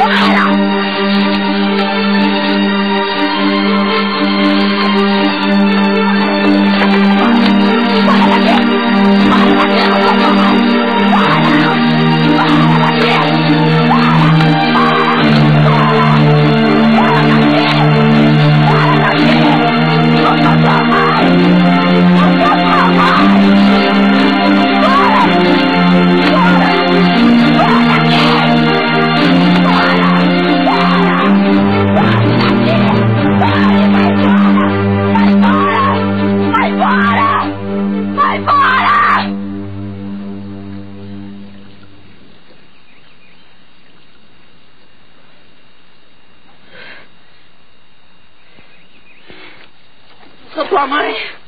Yeah. Sou tua mãe.